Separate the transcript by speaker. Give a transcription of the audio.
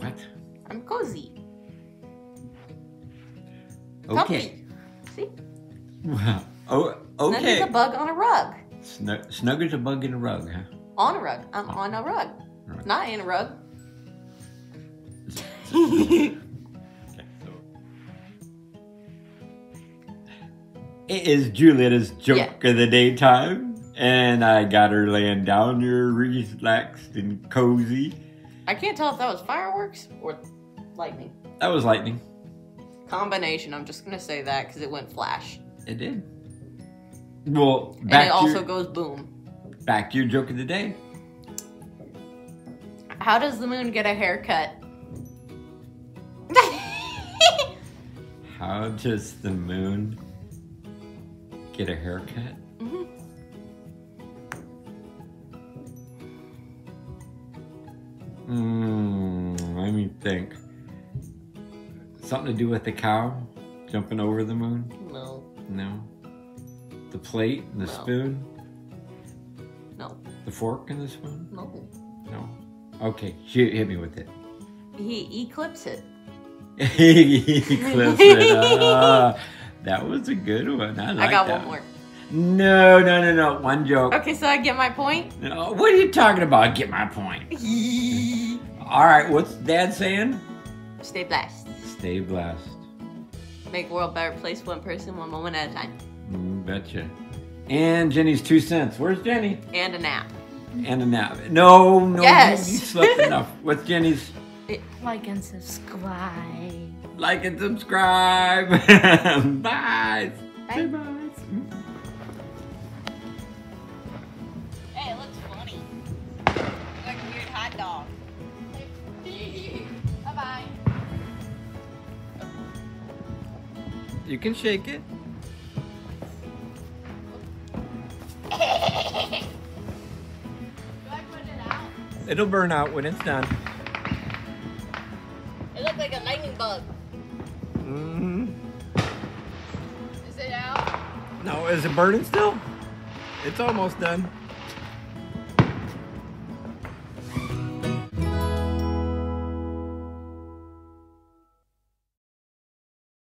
Speaker 1: What?
Speaker 2: I'm cozy.
Speaker 1: Okay.
Speaker 2: Comfy. See?
Speaker 1: Wow. Oh, okay.
Speaker 2: a bug on a rug.
Speaker 1: Snug, snug as a bug in a rug, huh?
Speaker 2: On a rug. I'm on a rug.
Speaker 1: Right.
Speaker 2: Not in a rug.
Speaker 1: Okay, so. It is Julietta's joke of the daytime, and I got her laying down here relaxed and cozy.
Speaker 2: I can't tell if that was fireworks or lightning.
Speaker 1: That was lightning.
Speaker 2: Combination. I'm just gonna say that because it went flash.
Speaker 1: It did. Well,
Speaker 2: And it also
Speaker 1: your,
Speaker 2: goes boom.
Speaker 1: back to your joke of the day.
Speaker 2: How does the moon get a haircut?
Speaker 1: How does the moon get a haircut? Hmm, let me think. Something to do with the cow jumping over the moon?
Speaker 2: No.
Speaker 1: No. The plate and the
Speaker 2: No.
Speaker 1: spoon?
Speaker 2: No.
Speaker 1: The fork and the spoon?
Speaker 2: No.
Speaker 1: No. Okay, shoot, hit me with it.
Speaker 2: He eclipsed it.
Speaker 1: he clips it. Ah, that was a good one. I like
Speaker 2: I got
Speaker 1: that.
Speaker 2: one more.
Speaker 1: No, no, no, no. One joke.
Speaker 2: Okay, so I get my point.
Speaker 1: No, what are you talking about? Get my point. All right, what's Dad saying?
Speaker 2: Stay blessed.
Speaker 1: Stay blessed.
Speaker 2: Make world a better place one person, one moment at a time.
Speaker 1: Mm, betcha. And Jenny's two cents. Where's Jenny?
Speaker 2: And a nap.
Speaker 1: And a nap. No, no,
Speaker 2: Yes.
Speaker 1: you slept enough. What's Jenny's?
Speaker 3: Like and subscribe.
Speaker 1: Like and subscribe. bye. Say
Speaker 2: bye.
Speaker 1: You can shake it.
Speaker 2: Do I put it out?
Speaker 1: It'll burn out when it's done.
Speaker 2: It looks like a lightning bug.
Speaker 1: hmm
Speaker 2: Is it out?
Speaker 1: No, is it burning still? It's almost done.